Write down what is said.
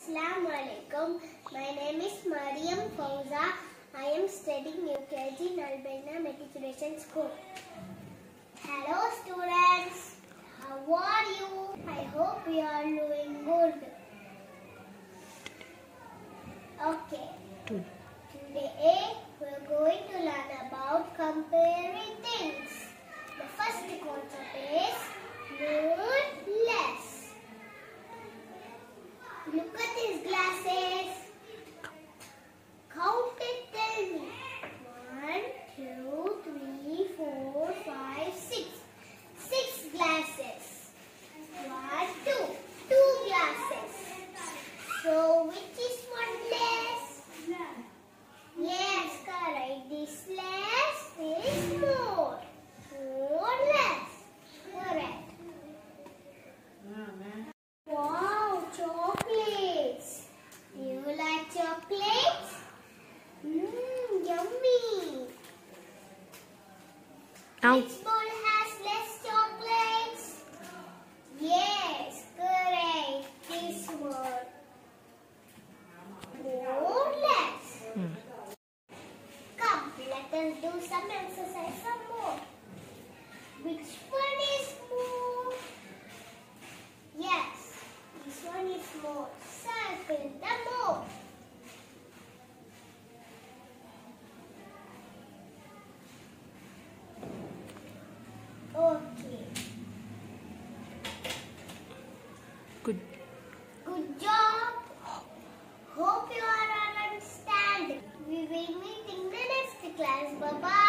Assalamu alaikum. My name is Maryam Fawzah. I am studying UKG in Al Bayyinah Matriculation School. Hello students. So, which is one less? Yes, correct. This less is more. More less. Correct. Wow, chocolates. Do you like chocolates? Mmm, yummy Which bowl has less chocolates? Yes, correct. This one. More less. Hmm. Come, us do some exercise some more. Which one is more? Yes, this one is more. Circle the more. Okay. good. Good job. Hope